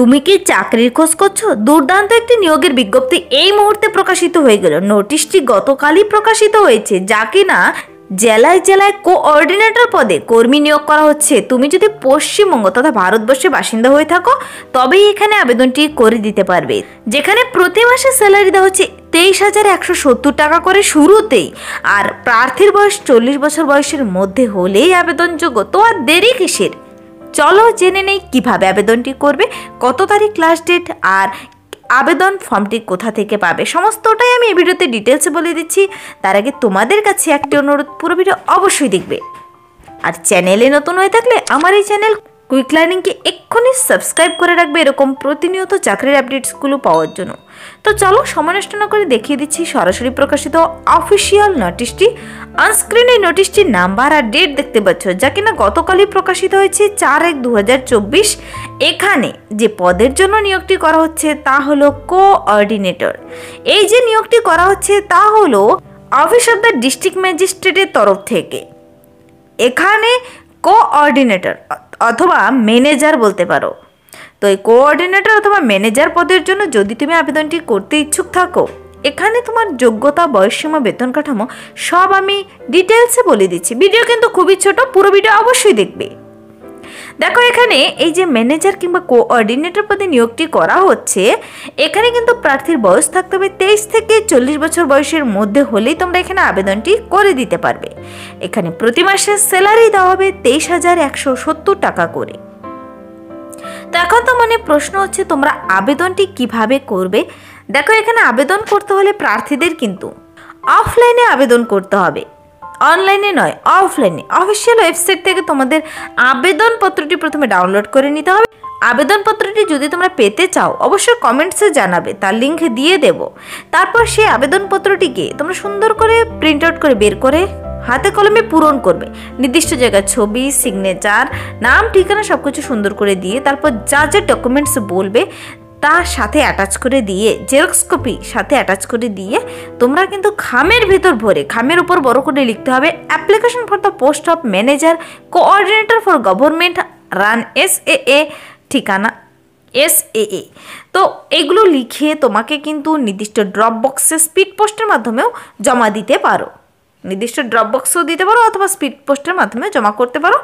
তুমি কি চাকরির খোঁজ করছ? দুর্দান্ত একটি নিয়োগের বিজ্ঞপ্তি এই মুহূর্তে প্রকাশিত হয়ে গেল। নোটিশটি গতকালই প্রকাশিত হয়েছে, যা কিনা জেলায় জেলায় কোঅর্ডিনেটর পদে কর্মী নিয়োগ করা হচ্ছে। তুমি যদি পশ্চিমবঙ্গ তথা ভারতবর্ষের বাসিন্দা হয়ে থাকো, তবেই এখানে আবেদনটি করে দিতে পারবে। যেখানে প্রতি মাসে স্যালারি দেওয়া হচ্ছে তেইশ হাজার একশো সত্তর টাকা করে শুরুতেই, আর প্রার্থীর বয়স চল্লিশ বছর বয়সের মধ্যে হলেই আবেদনযোগ্য। তো আর দেরি কিসের? চলো জেনে নেই কীভাবে আবেদনটি করবে, কত তারিখ লাস্ট ডেট আর আবেদন ফর্মটি কোথা থেকে পাবে, সমস্তটাই আমি এই ভিডিওতে ডিটেলসে বলে দিচ্ছি। তার আগে তোমাদের কাছে একটি অনুরোধ, পুরো ভিডিও অবশ্যই দেখবে। আর চ্যানেলে নতুন হয়ে থাকলে আমার এই চ্যানেল কুইক লার্নিংকে এক্ষুনি সাবস্ক্রাইব করে রাখবে, এরকম প্রতিনিয়ত চাকরির আপডেটসগুলো পাওয়ার জন্য। তো চলো সময় করে দেখিয়ে দিচ্ছি সরাসরি প্রকাশিত অফিসিয়াল নোটিশটি অনস্ক্রিনে নোটিশটির নাম্বার আর ডেট দেখতে পাচ্ছ, যা কিনা গতকালই প্রকাশিত হয়েছে চার এক এখানে যে পদের জন্য নিয়োগটি করা হচ্ছে তা হলো কোঅর্ডিনেটর এই যে নিয়োগটি করা হচ্ছে তা হলো অফিস অফ দ্য ডিস্ট্রিক্ট ম্যাজিস্ট্রেটের তরফ থেকে। এখানে কোঅর্ডিনেটর অথবা ম্যানেজার বলতে পারো। তো এই কোঅর্ডিনেটর অথবা ম্যানেজার পদের জন্য যদি তুমি আবেদনটি করতে ইচ্ছুক থাকো, এখানে তোমার যোগ্যতা, বয়সসীমা, বেতন কাঠামো সব আমি ডিটেলসে বলে দিচ্ছি। ভিডিও কিন্তু খুবই ছোট, পুরো ভিডিও অবশ্যই দেখবে। দেখো এখানে এই যে ম্যানেজার কিংবা কোঅর্ডিনেটর পদে নিয়োগটি করা হচ্ছে, এখানে কিন্তু প্রার্থীর বয়স থাকতে হবে তেইশ থেকে চল্লিশ বছর বয়সের মধ্যে হলেই তোমরা এখানে আবেদনটি করে দিতে পারবে। এখানে প্রতি মাসে স্যালারি দেওয়া হবে তেইশ হাজার একশো সত্তর টাকা করে। তো এখন তো, মনে প্রশ্ন হচ্ছে তোমরা আবেদনটি কীভাবে করবে? দেখো, এখানে আবেদন করতে হলে প্রার্থীদের কিন্তু অফলাইনে আবেদন করতে হবে। অনলাইনে নয়, অফলাইনে। অফিসিয়াল ওয়েবসাইট থেকে তোমাদের আবেদনপত্রটি প্রথমে ডাউনলোড করে নিতে হবে। আবেদনপত্রটি যদি তোমরা পেতে চাও, অবশ্যই কমেন্টসে জানাবে, তার লিঙ্ক দিয়ে দেব। তারপর সেই আবেদনপত্রটিকে তোমরা সুন্দর করে প্রিন্ট আউট করে বের করে হাতে কলমে পূরণ করবে। নির্দিষ্ট জায়গায় ছবি সিগনেচার নাম, ঠিকানা সব কিছু সুন্দর করে দিয়ে তারপর যা যা ডকুমেন্টস বলবে তার সাথে অ্যাটাচ করে দিয়ে জেরক্স কপি সাথে অ্যাটাচ করে দিয়ে তোমরা কিন্তু খামের ভেতর ভরে, খামের উপর বড় করে লিখতে হবে application for the post of manager coordinator for government run S A A ঠিকানা এস এ এ তো এগুলো লিখে তোমাকে কিন্তু নির্দিষ্ট ড্রপ বক্সে স্পিড পোস্টের মাধ্যমেও জমা দিতে পারো। নির্দিষ্ট ড্রপ বক্সও দিতে পারো অথবা স্পিড পোস্টের মাধ্যমে জমা করতে পারো।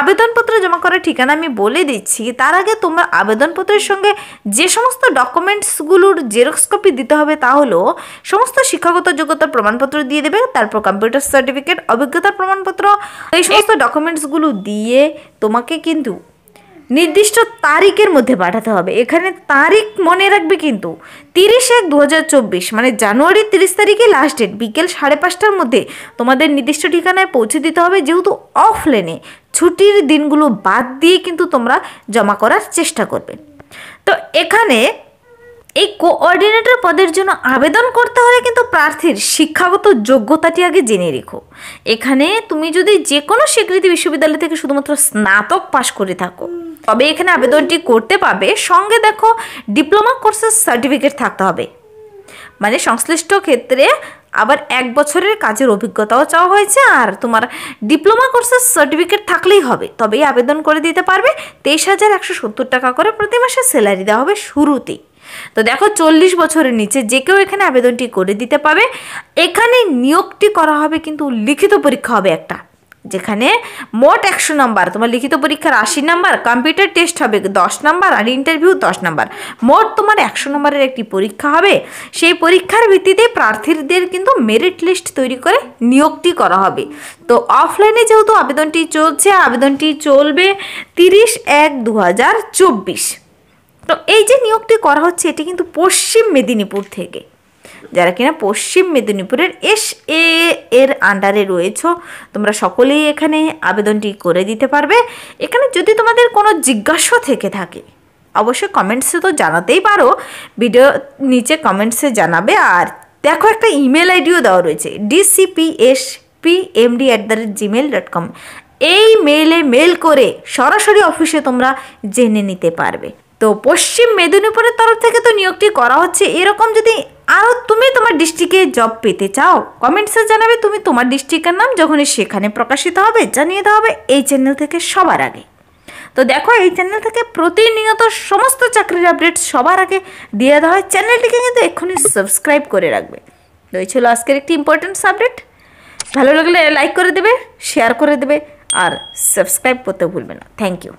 আবেদনপত্র জমা করার ঠিকানা আমি বলে দিচ্ছি। তার আগে তোমরা আবেদনপত্রের সঙ্গে যে সমস্ত ডকুমেন্টসগুলোর জেরক্স কপি দিতে হবে তা হলো সমস্ত শিক্ষাগত যোগ্যতার প্রমাণপত্র দিয়ে দেবে তারপর কম্পিউটার সার্টিফিকেট অভিজ্ঞতার প্রমাণপত্র। এই সমস্ত ডকুমেন্টসগুলো দিয়ে তোমাকে কিন্তু নির্দিষ্ট তারিখের মধ্যে পাঠাতে হবে। এখানে তারিখ মনে রাখবে কিন্তু তিরিশ এক দু মানে জানুয়ারি তিরিশ তারিখে লাস্ট ডেট বিকেল সাড়ে পাঁচটার মধ্যে তোমাদের নির্দিষ্ট ঠিকানায় পৌঁছে দিতে হবে। যেহেতু অফলাইনে ছুটির দিনগুলো বাদ দিয়ে কিন্তু তোমরা জমা করার চেষ্টা করবে। তো এখানে এই কোঅর্ডিনেটর পদের জন্য আবেদন করতে হলে কিন্তু প্রার্থীর শিক্ষাগত যোগ্যতাটি আগে জেনে রেখো। এখানে তুমি যদি যে কোনো স্বীকৃতি বিশ্ববিদ্যালয় থেকে শুধুমাত্র স্নাতক পাশ করে থাকো তবে এখানে আবেদনটি করতে পাবে সঙ্গে দেখো, ডিপ্লোমা কোর্সের সার্টিফিকেট থাকতে হবে। মানে সংশ্লিষ্ট ক্ষেত্রে আবার এক বছরের কাজের অভিজ্ঞতাও চাওয়া হয়েছে আর তোমার ডিপ্লোমা কোর্সের সার্টিফিকেট থাকলেই হবে। তবেই আবেদন করে দিতে পারবে। তেইশ হাজার একশো সত্তর টাকা করে প্রতি মাসে স্যালারি দেওয়া হবে শুরুতেই তো দেখো, চল্লিশ বছরের নিচে যে কেউ এখানে আবেদনটি করে দিতে পারবে। এখানে নিয়োগটি করা হবে, কিন্তু লিখিত পরীক্ষা হবে একটা। যেখানে মোট একশো নাম্বার, তোমার লিখিত পরীক্ষার আশি নাম্বার কম্পিউটার টেস্ট হবে দশ নাম্বার আর ইন্টারভিউ দশ নাম্বার। মোট তোমার একশো নম্বরের একটি পরীক্ষা হবে। সেই পরীক্ষার ভিত্তিতে প্রার্থীদের কিন্তু মেরিট লিস্ট তৈরি করে নিয়োগটি করা হবে। তো অফলাইনে যেহেতু আবেদনটি চলছে, আবেদনটি চলবে তিরিশ এক দু হাজার চব্বিশ। তো এই যে নিয়োগটি করা হচ্ছে, এটি কিন্তু পশ্চিম মেদিনীপুর থেকে। যারা কিনা পশ্চিম মেদিনীপুরের এস এ এর আন্ডারে রয়েছ, তোমরা সকলেই এখানে আবেদনটি করে দিতে পারবে। এখানে যদি তোমাদের কোনো জিজ্ঞাসা থেকে থাকে, অবশ্যই কমেন্টসে তো জানাতেই পারো। ভিডিও নিচে কমেন্টসে জানাবে। আর দেখো, একটা ইমেল আইডিও দেওয়া রয়েছে DCPS PMD at the rate Gmail dot com এই মেইলে মেল করে সরাসরি অফিসে তোমরা জেনে নিতে পারবে। তো পশ্চিম মেদিনীপুরের তরফ থেকে তো নিয়োগটি করা হচ্ছে। এরকম যদি আরও তুমি তোমার ডিস্ট্রিক্টে জব পেতে চাও কমেন্টসে জানাবে তুমি তোমার ডিস্ট্রিক্টের নাম, যখনই সেখানে প্রকাশিত হবে, জানিয়ে দেওয়া হবে এই চ্যানেল থেকে সবার আগে। তো দেখো, এই চ্যানেল থেকে প্রতিনিয়ত সমস্ত চাকরির আপডেট সবার আগে দিয়ে দেওয়া হয়। চ্যানেলটিকে কিন্তু এক্ষুনি সাবস্ক্রাইব করে রাখবে। তো এই ছিল আজকের একটি ইম্পর্টেন্ট সাবজেক্ট ভালো লাগলে লাইক করে দেবে শেয়ার করে দেবে, আর সাবস্ক্রাইব করতে ভুলবে না। Thank you